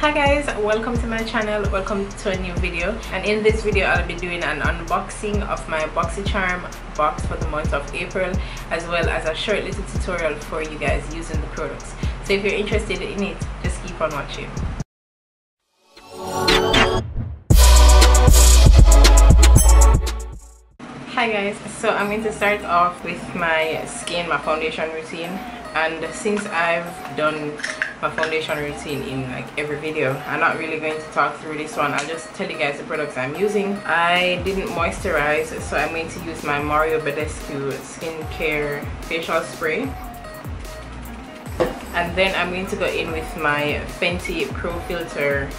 hi guys welcome to my channel welcome to a new video. And in this video i'll be doing an unboxing of my boxycharm box for the month of april as well as a short little tutorial for you guys using the products. So if you're interested in it just keep on watching. Hi guys so i'm going to start off with my skin my foundation routine. And since i've done my foundation routine in like every video. I'm not really going to talk through this one. I'll just tell you guys the products i'm using. I didn't moisturize so i'm going to use my mario badescu skincare facial spray. And then i'm going to go in with my fenty pro filter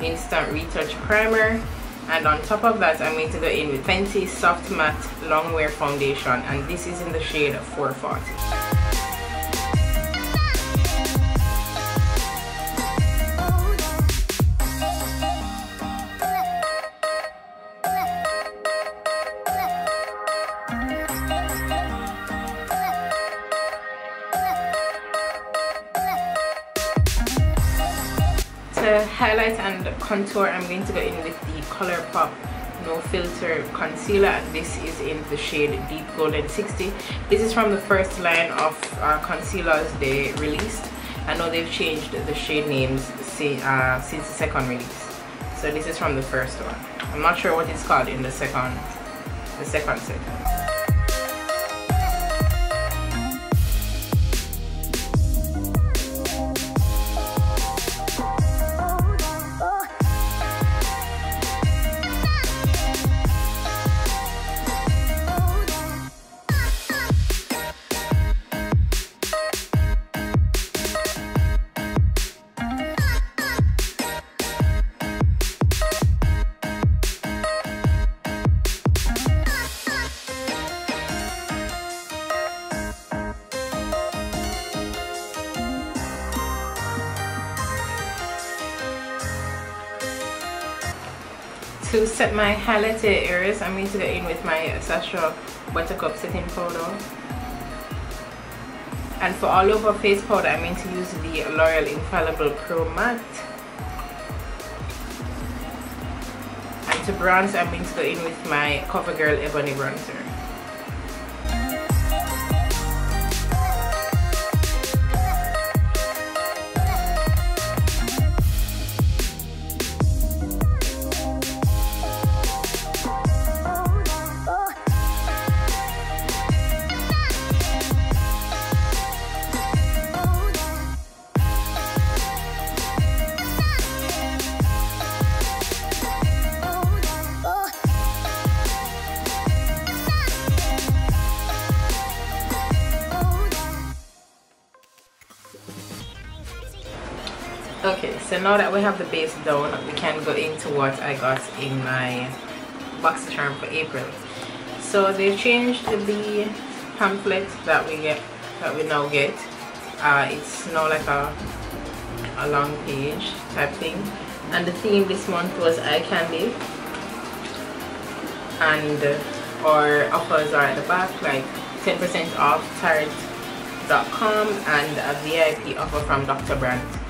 instant retouch primer. And on top of that I'm going to go in with Fenty Soft Matte Longwear Foundation. And this is in the shade 440. Highlight and contour i'm going to go in with the ColourPop no filter concealer and this is in the shade deep golden 60 this is from the first line of uh, concealers they released. I know they've changed the shade names uh, since the second release. So this is from the first one. I'm not sure what it's called in the second the second set to set my highlighted areas I'm going to go in with my Sacha Buttercup setting powder. And for all over face powder I'm going to use the L'Oreal Infallible Pro Matte. And to bronze I'm going to go in with my CoverGirl Ebony Bronzer so now that we have the base down we can go into what I got in my box charm for April. So they changed the pamphlet that we get that we now get. Uh, it's now like a a long page type thing. And the theme this month was eye candy. And uh, our offers are at the back like 10% off tarte.com and a VIP offer from Dr. Brandt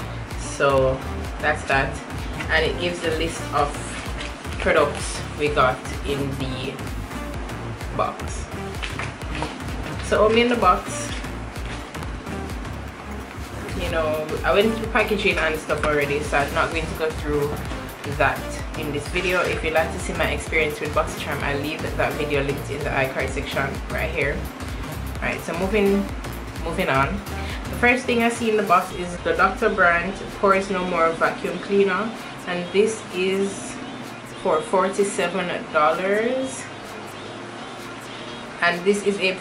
so that's that. And it gives a list of products we got in the box. So only in the box. You know I went through packaging and stuff already so I'm not going to go through that in this video. If you'd like to see my experience with BoxyCharm I'll leave that video linked in the iCard section right here. Alright so moving moving on first thing I see in the box is the Dr. Brandt Pores No More Vacuum Cleaner and this is for $47 and this is a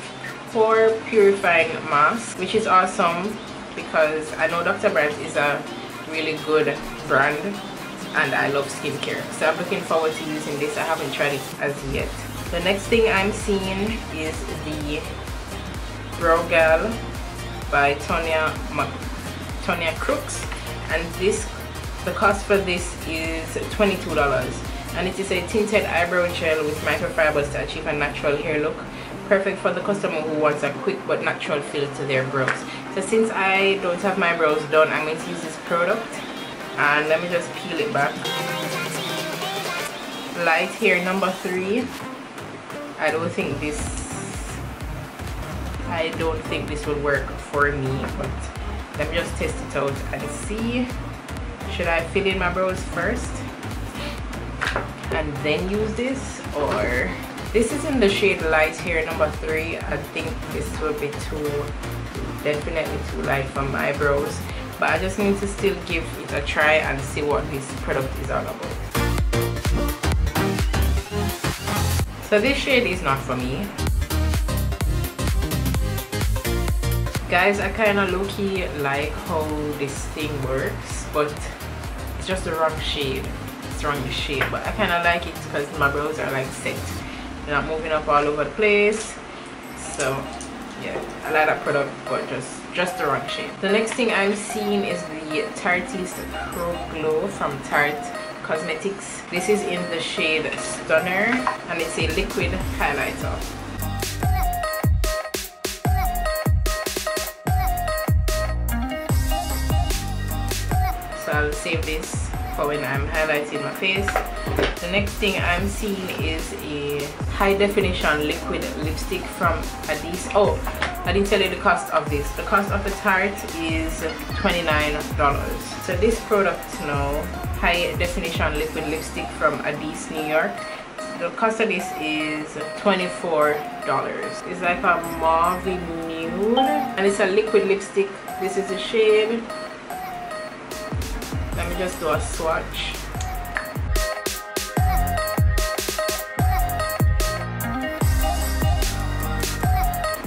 pore purifying mask which is awesome because I know Dr. Brandt is a really good brand and I love skincare so I'm looking forward to using this I haven't tried it as yet the next thing I'm seeing is the Brow Gal by Tonya Tonya Crooks. And this the cost for this is $22 and it is a tinted eyebrow gel with microfibers to achieve a natural hair look perfect for the customer who wants a quick but natural feel to their brows. So since I don't have my brows done I'm going to use this product. And let me just peel it back. Light here number three. I don't think this I don't think this will work for me but let me just test it out and see. Should I fill in my brows first and then use this? Or this is in the shade light here number three. I think this will be too definitely too light for my brows but I just need to still give it a try and see what this product is all about. So this shade is not for me guys I kind of low-key like how this thing works but it's just the wrong shade it's wrong shade but I kind of like it because my brows are like set. They're not moving up all over the place. So yeah I like that product but just just the wrong shade the next thing I'm seeing is the Tarteist Pro Glow from Tarte Cosmetics. This is in the shade Stunner and it's a liquid highlighter save this for when I'm highlighting my face. The next thing I'm seeing is a high definition liquid lipstick from Adesse oh I didn't tell you the cost of this. The cost of the Tarte is $29 so this product now high definition liquid lipstick from Adesse New York. The cost of this is $24 it's like a mauve nude. And it's a liquid lipstick. This is the shade just do a swatch?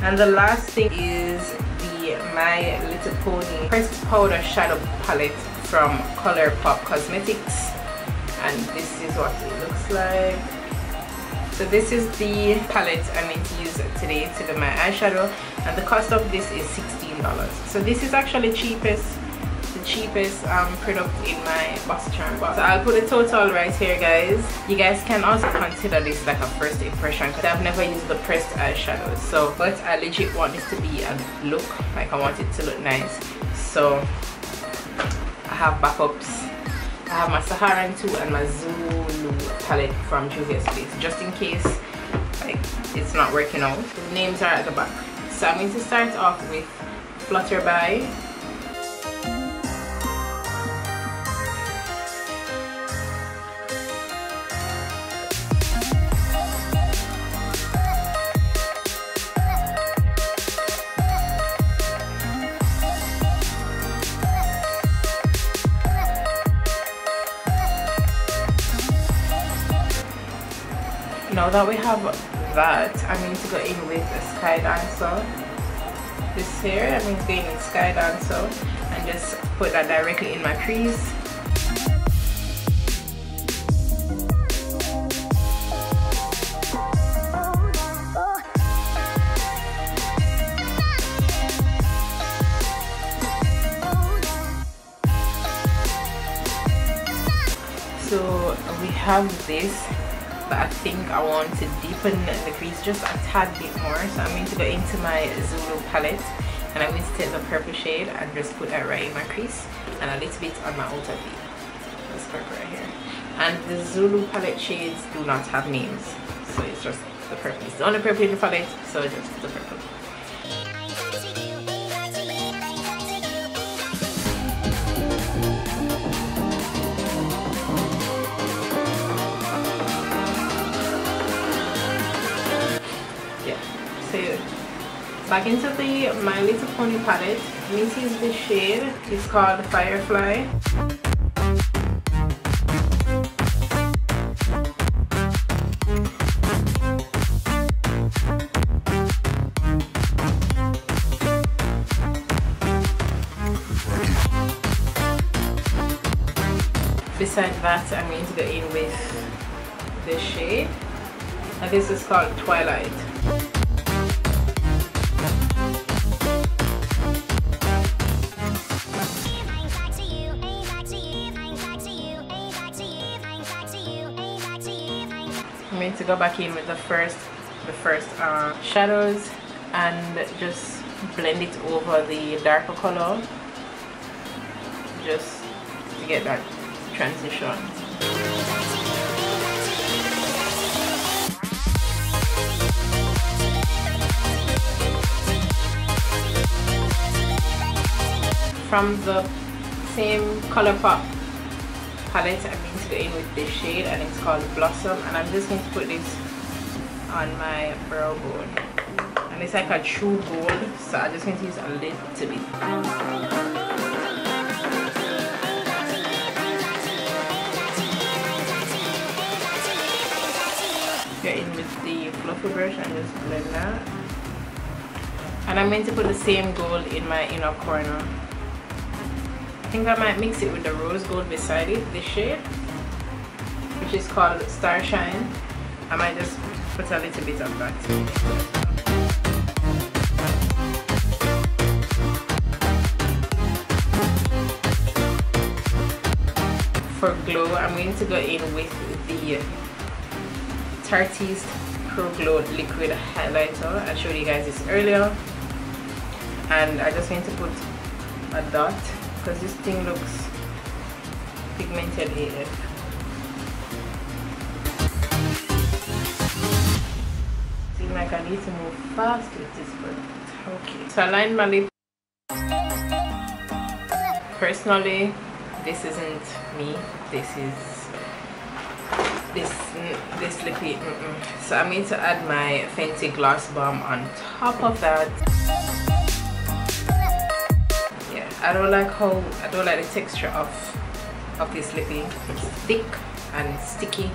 And the last thing is the my little pony pressed powder shadow palette from Colourpop Cosmetics. And this is what it looks like. So this is the palette I'm going to use today to do my eyeshadow. And the cost of this is $16 so this is actually cheapest cheapest um, product in my charm box. So I'll put the total right here guys. You guys can also consider this like a first impression because I've never used the pressed eyeshadows. So but I legit want this to be a look like I want it to look nice. So I have backups. I have my Saharan 2 and my Zulu palette from Juvia's Place just in case like it's not working out. The names are at the back. So I'm going to start off with Flutterby now that we have that I'm going to go in with a sky dancer this here I'm going to go in with sky dancer and just put that directly in my crease. So we have this but I think I want to deepen the crease just a tad bit more. So I'm going to go into my Zulu palette and I'm going to take the purple shade and just put that right in my crease and a little bit on my outer V this purple right here. And the Zulu palette shades do not have names so it's just the purple. It's the only purple in the palette so just the purple back into the My Little Pony palette. This is the shade. It's called Firefly. Besides that, I'm going to go in with the shade. And this is called Twilight. Go back in with the first the first uh, shadows and just blend it over the darker color. Just to get that transition. From the same color Colourpop palette I'm going to go in with this shade and it's called Blossom and I'm just going to put this on my brow bone. And it's like a true gold so I'm just going to use a little bit. In with the fluffy brush and just blend that. And I'm going to put the same gold in my inner corner I think I might mix it with the rose gold beside it, this shade, which is called Starshine. I might just put a little bit of that. For glow, I'm going to go in with the Tarteist Pro Glow Liquid Highlighter. I showed you guys this earlier. And I just going to put a dot because this thing looks pigmented AF. Seems like I need to move fast with this but okay. So I my lip. Personally, this isn't me. This is this this lippy. Mm -mm. So I'm going to add my Fenty Gloss Bomb on top of that. I don't like how I don't like the texture of of this lippy. It's thick and sticky.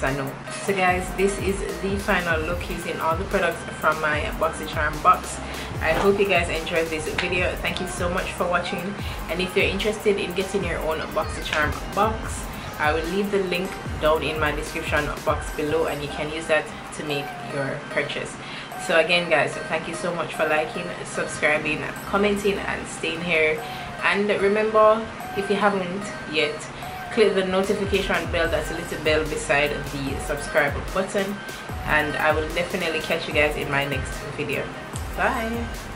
So no so guys this is the final look using all the products from my boxycharm box. I hope you guys enjoyed this video. Thank you so much for watching. And if you're interested in getting your own boxycharm box I will leave the link down in my description box below and you can use that to make your purchase so again guys thank you so much for liking subscribing commenting and staying here. And remember if you haven't yet click the notification bell that's a little bell beside the subscribe button. And i will definitely catch you guys in my next video. Bye